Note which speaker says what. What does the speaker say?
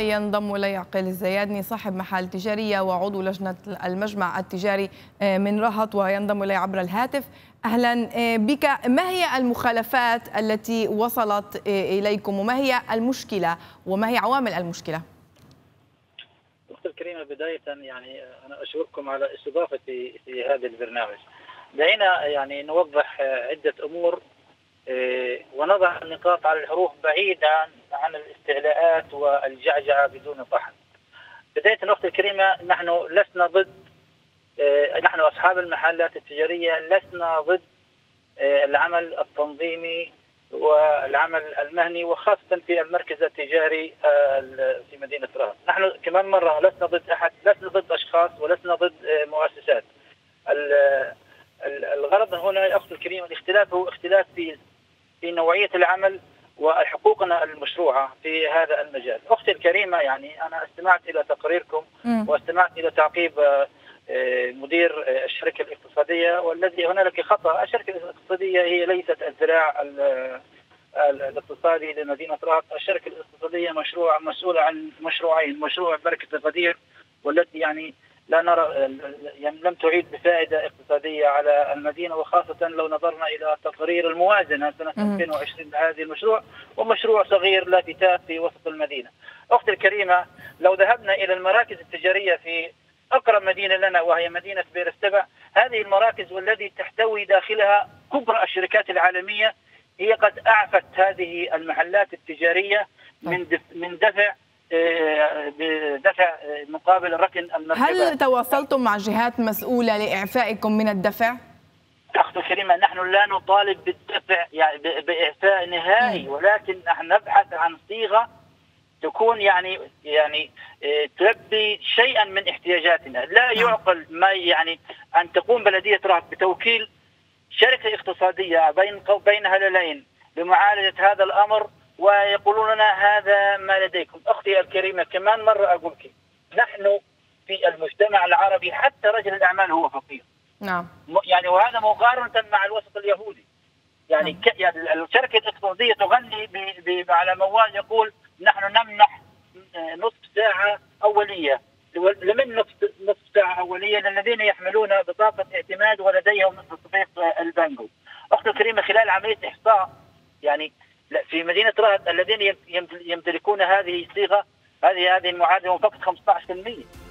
Speaker 1: ينضم إلي عقيل الزيادني صاحب محل تجارية وعضو لجنة المجمع التجاري من رهط وينضم إلي عبر الهاتف. أهلا بك. ما هي المخالفات التي وصلت إليكم؟ وما هي المشكلة؟ وما هي عوامل المشكلة؟
Speaker 2: أختي الكريمة بداية يعني أنا أشكركم على استضافتي في هذا البرنامج. دعينا يعني نوضح عدة أمور ونضع النقاط على الحروف بعيدا عن الاستعلاءات والجعجعة بدون طحن بداية أختي الكريمة نحن لسنا ضد نحن أصحاب المحلات التجارية لسنا ضد العمل التنظيمي والعمل المهني وخاصة في المركز التجاري في مدينة رهط. نحن كمان مرة لسنا ضد أحد لسنا ضد أشخاص ولسنا ضد مؤسسات. الغرض هنا أختي الكريمة الاختلاف هو اختلاف في في نوعية العمل وحقوقنا المشروعة في هذا المجال. أختي الكريمة يعني أنا استمعت إلى تقريركم. واستمعت إلى تعقيب مدير الشركة الاقتصادية والذي هنالك خطأ. الشركة الاقتصادية هي ليست الذراع الاقتصادي لمدينة رهط الشركة الاقتصادية مشروع مسؤولة عن مشروعين مشروع بركة الغدير والتي يعني لا نرى يعني لم تعيد بفائدة اقتصادية على المدينة وخاصة لو نظرنا إلى تقرير الموازنة سنة 2020 لهذه المشروع ومشروع صغير لافتات في وسط المدينة. أختي الكريمة لو ذهبنا إلى المراكز التجارية في أقرب مدينة لنا وهي مدينة بير السبع، هذه المراكز والذي تحتوي داخلها كبرى الشركات العالمية هي قد أعفت هذه المحلات التجارية من من دفع بدفع مقابل ركن المركبات
Speaker 1: هل تواصلتم مع جهات مسؤولة لإعفائكم من الدفع؟
Speaker 2: أختي الكريمة نحن لا نطالب بالدفع يعني بإعفاء نهائي ولكن نحن نبحث عن صيغة تكون يعني يعني تلبي شيئا من احتياجاتنا، لا يعقل ما يعني أن تقوم بلدية رهط بتوكيل شركة اقتصادية بين بين هلالين لمعالجة هذا الأمر ويقولون لنا هذا ما لديكم. أختي الكريمة كمان مرة أقول لك نحن في المجتمع العربي حتى رجل الأعمال هو فقير.
Speaker 1: نعم.
Speaker 2: يعني وهذا مقارنة مع الوسط اليهودي. يعني, ك... يعني الشركة الاقتصادية تغني ب... ب... على موال يقول نحن نمنح نصف ساعة أولية. لمن نصف نصف ساعة أولية؟ للذين يحملون بطاقة اعتماد ولديهم تطبيق البانجو أختي الكريمة خلال عملية إحصاء يعني في مدينة رهط الذين يمتلكون هذه الصيغة هذه هذه المعادلة فقط 15%